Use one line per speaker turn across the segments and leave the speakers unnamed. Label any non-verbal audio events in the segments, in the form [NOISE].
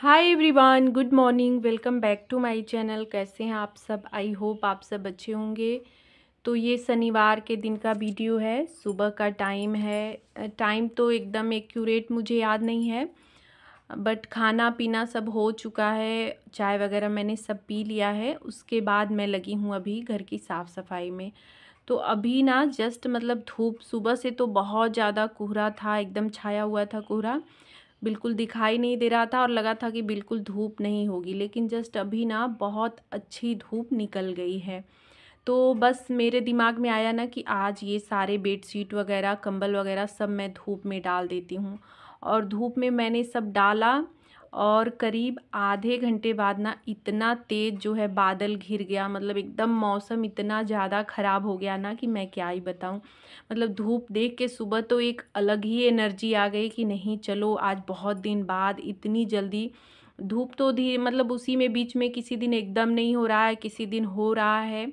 Hi everyone good morning welcome back to my channel कैसे हैं आप सब? आई होप आप सब अच्छे होंगे। तो ये शनिवार के दिन का वीडियो है, सुबह का टाइम है। टाइम तो एकदम एक्यूरेट मुझे याद नहीं है। बट खाना पीना सब हो चुका है, चाय वगैरह मैंने सब पी लिया है। उसके बाद मैं लगी हूँ अभी घर की साफ़ सफ़ाई में। तो अभी ना जस्ट मतलब धूप, सुबह से तो बहुत ज़्यादा कोहरा था, एकदम छाया हुआ था कोहरा। बिल्कुल दिखाई नहीं दे रहा था और लगा था कि बिल्कुल धूप नहीं होगी, लेकिन जस्ट अभी ना बहुत अच्छी धूप निकल गई है। तो बस मेरे दिमाग में आया ना कि आज ये सारे बेडशीट वगैरह, कंबल वगैरह सब मैं धूप में डाल देती हूँ। और धूप में मैंने सब डाला और करीब आधे घंटे बाद ना इतना तेज़ जो है बादल घिर गया मतलब एकदम मौसम इतना ज़्यादा ख़राब हो गया ना कि मैं क्या ही बताऊँ। मतलब धूप देख के सुबह तो एक अलग ही एनर्जी आ गई कि नहीं चलो, आज बहुत दिन बाद इतनी जल्दी धूप तो धीरे मतलब उसी में बीच में किसी दिन एकदम नहीं हो रहा है, किसी दिन हो रहा है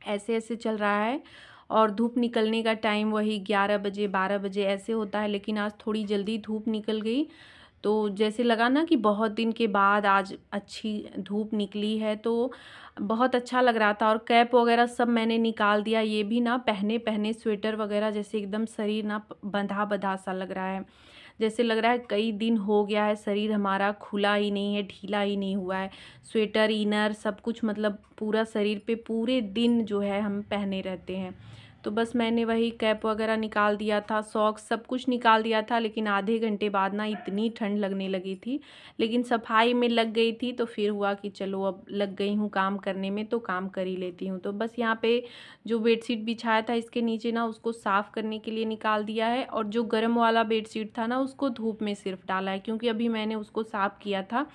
ऐसे ऐसे चल रहा है। और धूप निकलने का टाइम वही ग्यारह बजे, बारह बजे ऐसे होता है, लेकिन आज थोड़ी जल्दी धूप निकल गई। तो जैसे लगा ना कि बहुत दिन के बाद आज अच्छी धूप निकली है तो बहुत अच्छा लग रहा था और कैप वगैरह सब मैंने निकाल दिया। ये भी ना पहने पहने स्वेटर वगैरह जैसे एकदम शरीर ना बंधा बंधा सा लग रहा है। जैसे लग रहा है कई दिन हो गया है, शरीर हमारा खुला ही नहीं है, ढीला ही नहीं हुआ है। स्वेटर, इनर सब कुछ मतलब पूरा शरीर पे पूरे दिन जो है हम पहने रहते हैं। तो बस मैंने वही कैप वगैरह निकाल दिया था, सॉक्स सब कुछ निकाल दिया था, लेकिन आधे घंटे बाद ना इतनी ठंड लगने लगी थी। लेकिन सफ़ाई में लग गई थी तो फिर हुआ कि चलो अब लग गई हूँ काम करने में तो काम कर ही लेती हूँ। तो बस यहाँ पे जो बेडशीट बिछाया था इसके नीचे ना उसको साफ़ करने के लिए निकाल दिया है और जो गर्म वाला बेडशीट था ना उसको धूप में सिर्फ़ डाला है, क्योंकि अभी मैंने उसको साफ़ किया था।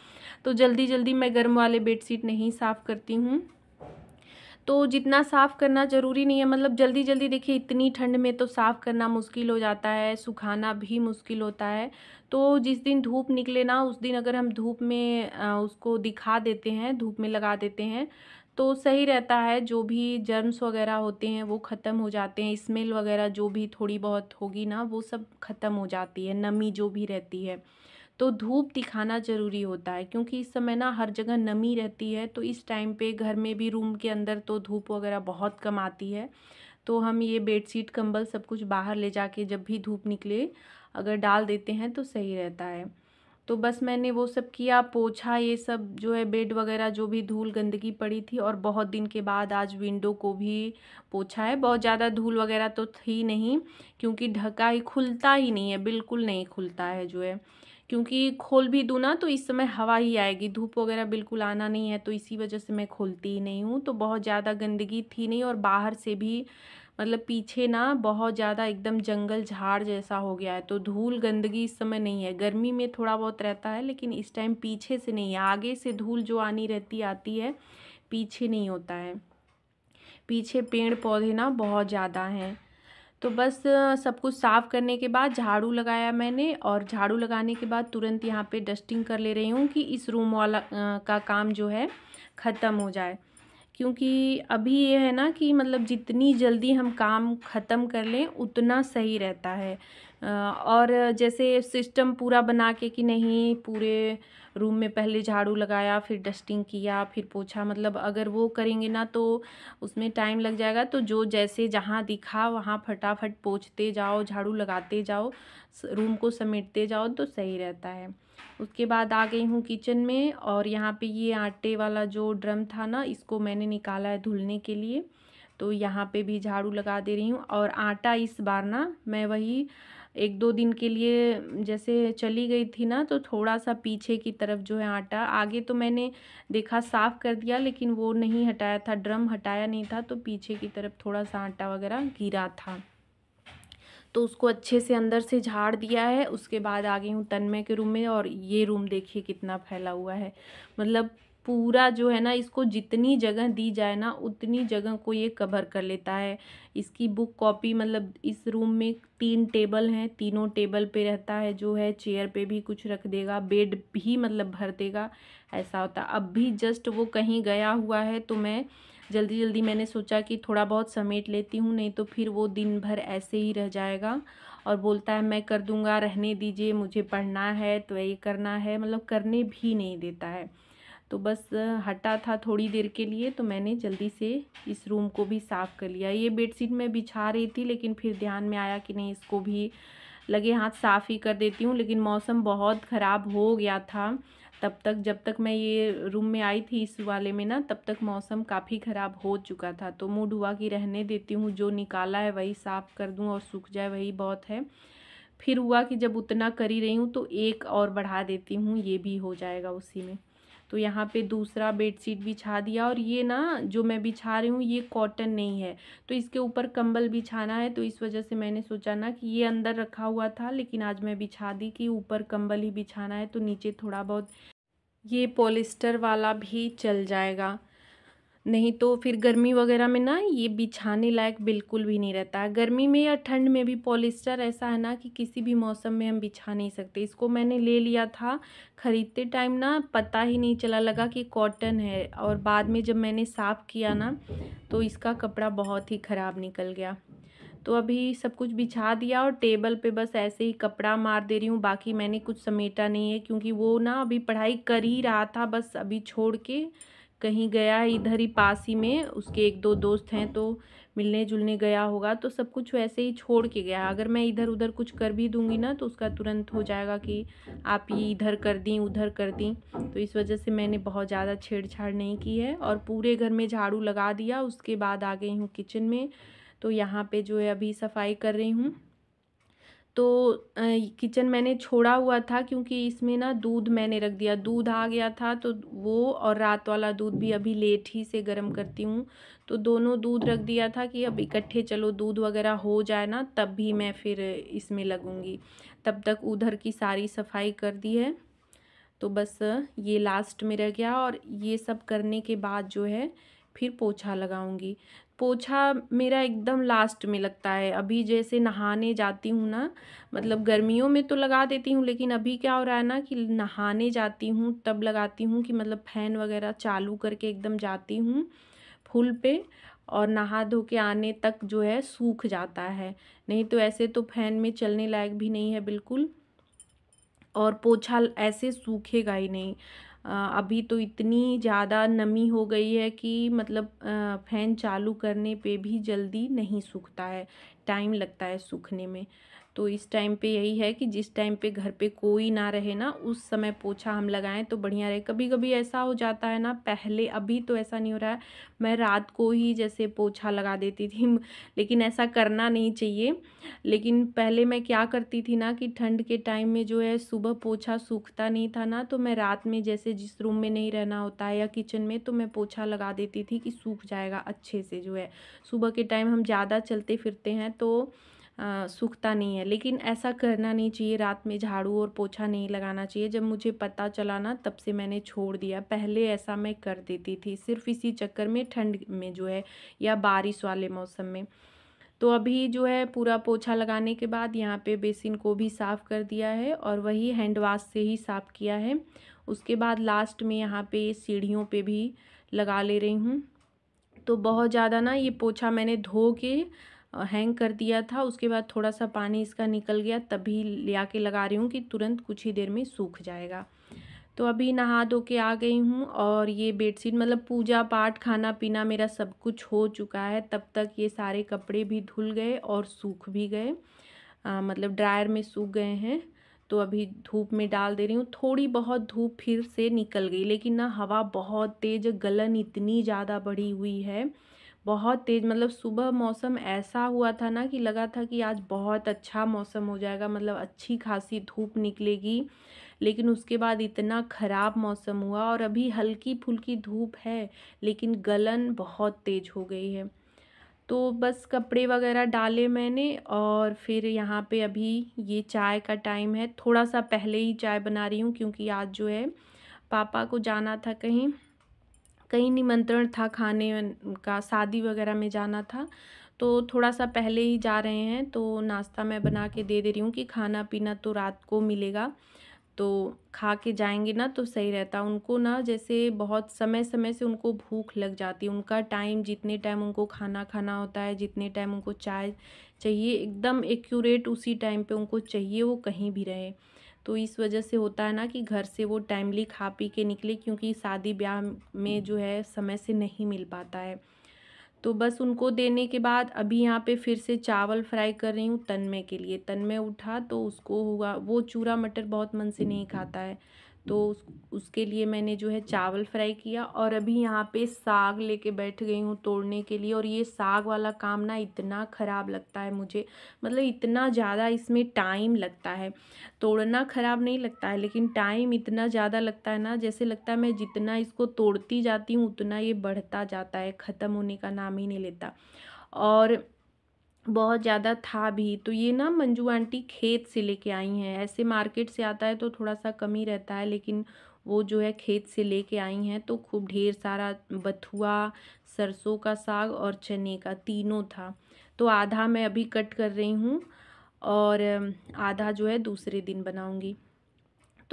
तो जल्दी जल्दी मैं गर्म वाले बेडशीट नहीं साफ़ करती हूँ। तो जितना साफ़ करना ज़रूरी नहीं है। मतलब जल्दी जल्दी देखिए, इतनी ठंड में तो साफ़ करना मुश्किल हो जाता है, सुखाना भी मुश्किल होता है। तो जिस दिन धूप निकले ना, उस दिन अगर हम धूप में उसको दिखा देते हैं, धूप में लगा देते हैं तो सही रहता है। जो भी जर्म्स वगैरह होते हैं, वो ख़त्म हो जाते हैं। स्मेल वगैरह जो भी थोड़ी बहुत होगी ना, वो सब ख़त्म हो जाती है, नमी जो भी रहती है। तो धूप दिखाना ज़रूरी होता है, क्योंकि इस समय ना हर जगह नमी रहती है तो इस टाइम पे घर में भी रूम के अंदर तो धूप वगैरह बहुत कम आती है। तो हम ये बेडशीट, कंबल सब कुछ बाहर ले जाके जब भी धूप निकले, अगर डाल देते हैं तो सही रहता है। तो बस मैंने वो सब किया, पोछा, ये सब जो है बेड वगैरह जो भी धूल गंदगी पड़ी थी, और बहुत दिन के बाद आज विंडो को भी पोछा है। बहुत ज़्यादा धूल वगैरह तो थी नहीं, क्योंकि ढका ही, खुलता ही नहीं है, बिल्कुल नहीं खुलता है जो है। क्योंकि खोल भी दूँ ना तो इस समय हवा ही आएगी। धूप वगैरह बिल्कुल आना नहीं है तो इसी वजह से मैं खोलती ही नहीं हूँ। तो बहुत ज़्यादा गंदगी थी नहीं और बाहर से भी मतलब पीछे ना बहुत ज़्यादा एकदम जंगल झाड़ जैसा हो गया है। तो धूल गंदगी इस समय नहीं है। गर्मी में थोड़ा बहुत रहता है, लेकिन इस टाइम पीछे से नहीं है। आगे से धूल जो आनी रहती, आती है, पीछे नहीं होता है। पीछे पेड़ पौधे ना बहुत ज़्यादा हैं। तो बस सब कुछ साफ़ करने के बाद झाड़ू लगाया मैंने और झाड़ू लगाने के बाद तुरंत यहाँ पे डस्टिंग कर ले रही हूँ कि इस रूम वाला का काम जो है ख़त्म हो जाए। क्योंकि अभी ये है ना कि मतलब जितनी जल्दी हम काम ख़त्म कर लें, उतना सही रहता है। और जैसे सिस्टम पूरा बना के कि नहीं, पूरे रूम में पहले झाड़ू लगाया, फिर डस्टिंग किया, फिर पोछा मतलब अगर वो करेंगे ना तो उसमें टाइम लग जाएगा। तो जो जैसे जहाँ दिखा, वहाँ फटाफट पोछते जाओ, झाड़ू लगाते जाओ रूम को समेटते जाओ तो सही रहता है। उसके बाद आ गई हूँ किचन में और यहाँ पे ये आटे वाला जो ड्रम था ना, इसको मैंने निकाला है धुलने के लिए। तो यहाँ पे भी झाड़ू लगा दे रही हूँ और आटा इस बार ना, मैं वही एक दो दिन के लिए जैसे चली गई थी ना तो थोड़ा सा पीछे की तरफ़ जो है आटा, आगे तो मैंने देखा साफ़ कर दिया, लेकिन वो नहीं हटाया था, ड्रम हटाया नहीं था तो पीछे की तरफ़ थोड़ा सा आटा वगैरह गिरा था। तो उसको अच्छे से अंदर से झाड़ दिया है, उसके बाद आ गई हूँ तन्मय के रूम में और ये रूम देखिए कितना फैला हुआ है। मतलब पूरा जो है ना, इसको जितनी जगह दी जाए ना, उतनी जगह को ये कवर कर लेता है। इसकी बुक कॉपी मतलब इस रूम में तीन टेबल हैं, तीनों टेबल पे रहता है, जो है चेयर पे भी कुछ रख देगा बेड भी मतलब भर देगा, ऐसा होता अब भी जस्ट वो कहीं गया हुआ है तो मैं जल्दी जल्दी मैंने सोचा कि थोड़ा बहुत समेट लेती हूँ, नहीं तो फिर वो दिन भर ऐसे ही रह जाएगा। और बोलता है, मैं कर दूँगा, रहने दीजिए, मुझे पढ़ना है तो ये करना है। मतलब करने भी नहीं देता है। तो बस हटा था थोड़ी देर के लिए तो मैंने जल्दी से इस रूम को भी साफ़ कर लिया। ये बेडशीट मैं बिछा रही थी, लेकिन फिर ध्यान में आया कि नहीं, इसको भी लगे हाथ साफ़ ही कर देती हूँ, लेकिन मौसम बहुत ख़राब हो गया था। तब तक, जब तक मैं ये रूम में आई थी इस वाले में ना, तब तक मौसम काफ़ी ख़राब हो चुका था। तो मूड हुआ कि रहने देती हूँ, जो निकाला है वही साफ़ कर दूँ और सूख जाए, वही बहुत है। फिर हुआ कि जब उतना कर ही रही हूँ तो एक और बढ़ा देती हूँ, ये भी हो जाएगा उसी में। तो यहाँ पे दूसरा बेडशीट बिछा दिया और ये ना, जो मैं बिछा रही हूँ, ये कॉटन नहीं है। तो इसके ऊपर कंबल बिछाना है तो इस वजह से मैंने सोचा ना कि ये अंदर रखा हुआ था, लेकिन आज मैं बिछा दी कि ऊपर कंबल ही बिछाना है तो नीचे थोड़ा बहुत ये पॉलिस्टर वाला भी चल जाएगा। नहीं तो फिर गर्मी वगैरह में ना ये बिछाने लायक बिल्कुल भी नहीं रहता। है गर्मी में या ठंड में भी पॉलिस्टर ऐसा है ना कि किसी भी मौसम में हम बिछा नहीं सकते। इसको मैंने ले लिया था ख़रीदते टाइम ना, पता ही नहीं चला लगा कि कॉटन है और बाद में जब मैंने साफ़ किया ना तो इसका कपड़ा बहुत ही ख़राब निकल गया। तो अभी सब कुछ बिछा दिया और टेबल पे बस ऐसे ही कपड़ा मार दे रही हूँ। बाकी मैंने कुछ समेटा नहीं है क्योंकि वो ना अभी पढ़ाई कर ही रहा था बस अभी छोड़ के। कहीं गया है इधर ही पास ही में, उसके एक दो दोस्त हैं तो मिलने जुलने गया होगा तो सब कुछ वैसे ही छोड़ के गया। अगर मैं इधर उधर कुछ कर भी दूँगी ना तो उसका तुरंत हो जाएगा कि आप ये इधर कर दी, उधर कर दी। तो इस वजह से मैंने बहुत ज़्यादा छेड़छाड़ नहीं की है और पूरे घर में झाड़ू लगा दिया, उसके बाद आ गई हूँ किचन में। तो यहाँ पे जो है अभी सफ़ाई कर रही हूँ। तो किचन मैंने छोड़ा हुआ था क्योंकि इसमें ना दूध मैंने रख दिया। दूध आ गया था तो वो और रात वाला दूध भी अभी लेट ही से गर्म करती हूँ। तो दोनों दूध रख दिया था कि अब इकट्ठे चलो दूध वगैरह हो जाए ना तब भी मैं फिर इसमें लगूँगी। तब तक उधर की सारी सफ़ाई कर दी है। तो बस ये लास्ट में रह गया और ये सब करने के बाद जो है फिर पोछा लगाऊँगी। पोछा मेरा एकदम लास्ट में लगता है। अभी जैसे नहाने जाती हूँ ना मतलब गर्मियों में तो लगा देती हूँ, लेकिन अभी क्या हो रहा है ना कि नहाने जाती हूँ, तब लगाती हूँ कि मतलब फ़ैन वगैरह चालू करके एकदम जाती हूँ फुल पे और नहा धो के आने तक जो है सूख जाता है। नहीं तो ऐसे तो फ़ैन में चलने लायक भी नहीं है बिल्कुल और पोछा ऐसे सूखेगा ही नहीं। अभी तो इतनी ज़्यादा नमी हो गई है कि मतलब फ़ैन चालू करने पे भी जल्दी नहीं सूखता है, टाइम लगता है सूखने में। तो इस टाइम पे यही है कि जिस टाइम पे घर पे कोई ना रहे ना, उस समय पोछा हम लगाएँ तो बढ़िया रहे। कभी कभी ऐसा हो जाता है ना, पहले अभी तो ऐसा नहीं हो रहा है। मैं रात को ही जैसे पोछा लगा देती थी, लेकिन ऐसा करना नहीं चाहिए। लेकिन पहले मैं क्या करती थी ना कि ठंड के टाइम में जो है सुबह पोछा सूखता नहीं था ना तो मैं रात में जैसे जिस रूम में नहीं रहना होता है या किचन में तो मैं पोछा लगा देती थी कि सूख जाएगा अच्छे से जो है। सुबह के टाइम हम ज़्यादा चलते फिरते हैं तो सूखता नहीं है। लेकिन ऐसा करना नहीं चाहिए, रात में झाड़ू और पोछा नहीं लगाना चाहिए। जब मुझे पता चला ना, तब से मैंने छोड़ दिया। पहले ऐसा मैं कर देती थी, सिर्फ़ इसी चक्कर में ठंड में जो है या बारिश वाले मौसम में। तो अभी जो है पूरा पोछा लगाने के बाद यहाँ पे बेसिन को भी साफ़ कर दिया है और वही हैंड वाश से ही साफ़ किया है। उसके बाद लास्ट में यहाँ पे सीढ़ियों पे भी लगा ले रही हूँ। तो बहुत ज़्यादा ना ये पोछा मैंने धो के हैंग कर दिया था। उसके बाद थोड़ा सा पानी इसका निकल गया। तभी ले आके लगा रही हूँ कि तुरंत कुछ ही देर में सूख जाएगा। तो अभी नहा धो के आ गई हूँ और ये बेडशीट मतलब पूजा पाठ खाना पीना मेरा सब कुछ हो चुका है। तब तक ये सारे कपड़े भी धुल गए और सूख भी गए। आ, मतलब ड्रायर में सूख गए हैं। तो अभी धूप में डाल दे रही हूँ। थोड़ी बहुत धूप फिर से निकल गई लेकिन ना हवा बहुत तेज़ गलन इतनी ज़्यादा बढ़ी हुई है बहुत तेज़ मतलब सुबह मौसम ऐसा हुआ था ना कि लगा था कि आज बहुत अच्छा मौसम हो जाएगा मतलब अच्छी खासी धूप निकलेगी, लेकिन उसके बाद इतना ख़राब मौसम हुआ और अभी हल्की फुल्की धूप है, लेकिन गलन बहुत तेज़ हो गई है। तो बस कपड़े वगैरह डाले मैंने और फिर यहाँ पे अभी ये चाय का टाइम है। थोड़ा सा पहले ही चाय बना रही हूँ क्योंकि आज जो है पापा को जाना था कहीं। कहीं निमंत्रण था खाने का, शादी वगैरह में जाना था तो थोड़ा सा पहले ही जा रहे हैं तो नाश्ता मैं बना के दे दे रही हूँ कि खाना पीना तो रात को मिलेगा तो खा के जाएँगे ना तो सही रहता। उनको ना जैसे बहुत समय समय से उनको भूख लग जाती है, उनका टाइम, जितने टाइम उनको खाना खाना होता है, जितने टाइम उनको चाय चाहिए, एकदम एक्यूरेट उसी टाइम पे उनको चाहिए, वो कहीं भी रहे। तो इस वजह से होता है ना कि घर से वो टाइमली खा पी के निकले क्योंकि शादी ब्याह में जो है समय से नहीं मिल पाता है। तो बस उनको देने के बाद अभी यहाँ पे फिर से चावल फ्राई कर रही हूँ तनमे के लिए। तनमे उठा तो उसको हुआ वो चूरा मटर बहुत मन से नहीं खाता है। तो उस, उसके लिए मैंने जो है चावल फ्राई किया और अभी यहाँ पे साग लेके बैठ गई हूँ तोड़ने के लिए और ये साग वाला काम ना इतना ख़राब लगता है मुझे। मतलब इतना ज़्यादा इसमें टाइम लगता है। तोड़ना ख़राब नहीं लगता है, लेकिन टाइम इतना ज़्यादा लगता है ना, जैसे लगता है मैं जितना इसको तोड़ती जाती हूँ, उतना ये बढ़ता जाता है, ख़त्म होने का नाम ही नहीं लेता। और बहुत ज़्यादा था भी। तो ये ना मंजू आंटी खेत से लेके आई हैं। ऐसे मार्केट से आता है तो थोड़ा सा कम ही रहता है, लेकिन वो जो है खेत से लेके आई हैं तो खूब ढेर सारा बथुआ, सरसों का साग और चने का तीनों था। तो आधा मैं अभी कट कर रही हूँ और आधा जो है दूसरे दिन बनाऊँगी।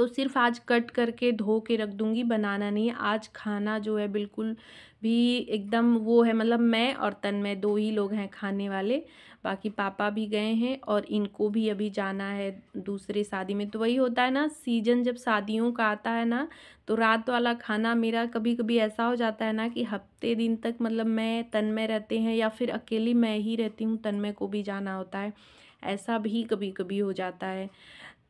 तो सिर्फ़ आज कट करके धो के रख दूँगी, बनाना नहीं आज खाना जो है बिल्कुल भी एकदम वो है मतलब मैं और तन्मय दो ही लोग हैं खाने वाले, बाकी पापा भी गए हैं और इनको भी अभी जाना है दूसरे शादी में। तो वही होता है ना, सीज़न जब शादियों का आता है ना तो रात वाला खाना मेरा कभी कभी ऐसा हो जाता है ना कि हफ़्ते दिन तक मतलब मैं तन्मय रहते हैं या फिर अकेली मैं ही रहती हूँ तन्मय को भी जाना होता है। ऐसा भी कभी कभी हो जाता है।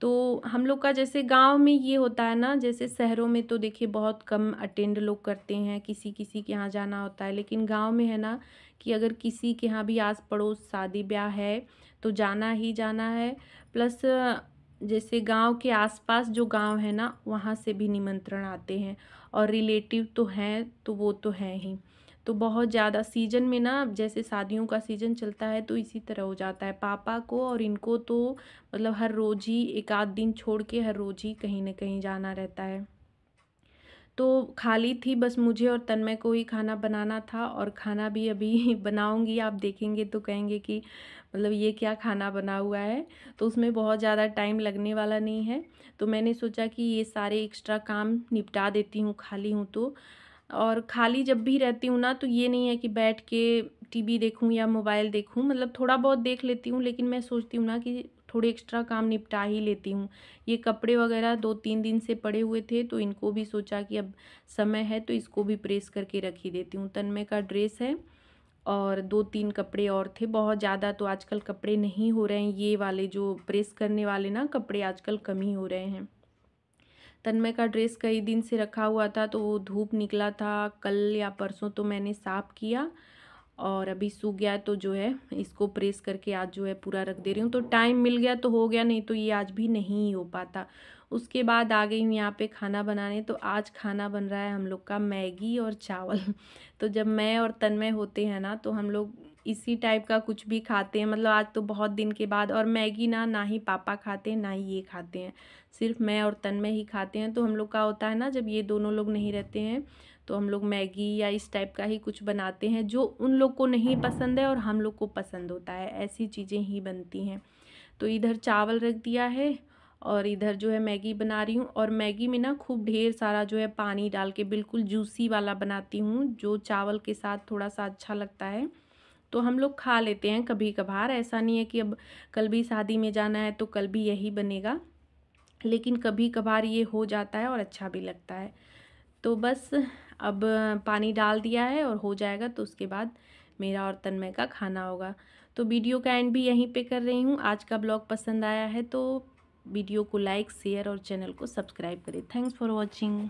तो हम लोग का जैसे गाँव में ये होता है ना, जैसे शहरों में तो देखिए बहुत कम अटेंड लोग करते हैं किसी किसी के यहाँ जाना होता है, लेकिन गाँव में है ना कि अगर किसी के यहाँ भी आस पड़ोस शादी ब्याह है तो जाना ही जाना है। प्लस जैसे गाँव के आसपास जो गाँव है ना, वहाँ से भी निमंत्रण आते हैं और रिलेटिव तो हैं तो वो तो हैं ही। तो बहुत ज़्यादा सीज़न में ना, जैसे शादियों का सीज़न चलता है तो इसी तरह हो जाता है। पापा को और इनको तो मतलब हर रोज़ ही एक आध दिन छोड़ के हर रोज़ ही कहीं ना कहीं जाना रहता है। तो खाली थी बस मुझे और तन्मय को ही खाना बनाना था और खाना भी अभी [LAUGHS] बनाऊँगी, आप देखेंगे तो कहेंगे कि मतलब ये क्या खाना बना हुआ है? तो उसमें बहुत ज़्यादा टाइम लगने वाला नहीं है। तो मैंने सोचा कि ये सारे एक्स्ट्रा काम निपटा देती हूँ, खाली हूँ तो। और खाली जब भी रहती हूँ ना तो ये नहीं है कि बैठ के टीवी देखूँ या मोबाइल देखूँ। मतलब थोड़ा बहुत देख लेती हूँ, लेकिन मैं सोचती हूँ ना कि थोड़े एक्स्ट्रा काम निपटा ही लेती हूँ। ये कपड़े वगैरह दो तीन दिन से पड़े हुए थे तो इनको भी सोचा कि अब समय है तो इसको भी प्रेस करके रख ही देती हूँ। तन्मय का ड्रेस है और दो तीन कपड़े और थे। बहुत ज़्यादा तो आजकल कपड़े नहीं हो रहे हैं। ये वाले जो प्रेस करने वाले ना, कपड़े आजकल कम ही हो रहे हैं। तन्मय का ड्रेस कई दिन से रखा हुआ था तो वो धूप निकला था। कल या परसों तो मैंने साफ़ किया और अभी सूख गया तो जो है इसको प्रेस करके आज जो है पूरा रख दे रही हूँ। तो टाइम मिल गया तो हो गया, नहीं तो ये आज भी नहीं हो पाता। उसके बाद आ गई हूँ यहाँ पे खाना बनाने तो आज खाना बन रहा है हम लोग का मैगी और चावल। [LAUGHS] तो जब मैं और तन्मय होते हैं ना तो हम लोग इसी टाइप का कुछ भी खाते हैं। मतलब आज तो बहुत दिन के बाद और मैगी ना ना ही पापा खाते हैं, ना ही ये खाते हैं। सिर्फ़ मैं और तन्मय ही खाते हैं। तो हम लोग का होता है ना, जब ये दोनों लोग नहीं रहते हैं तो हम लोग मैगी या इस टाइप का ही कुछ बनाते हैं, जो उन लोग को नहीं पसंद है और हम लोग को पसंद होता है। ऐसी चीज़ें ही बनती हैं। तो इधर चावल रख दिया है और इधर जो है मैगी बना रही हूँ और मैगी में ना खूब ढेर सारा जो है पानी डाल के बिल्कुल जूसी वाला बनाती हूँ, जो चावल के साथ थोड़ा सा अच्छा लगता है। तो हम लोग खा लेते हैं कभी कभार ऐसा नहीं है कि अब कल भी शादी में जाना है तो कल भी यही बनेगा, लेकिन कभी कभार ये हो जाता है और अच्छा भी लगता है। तो बस अब पानी डाल दिया है और हो जाएगा तो उसके बाद मेरा और तन्मय का खाना होगा। तो वीडियो का एंड भी यहीं पे कर रही हूँ। आज का ब्लॉग पसंद आया है तो वीडियो को लाइक, शेयर और चैनल को सब्सक्राइब करें। Thanks for watching.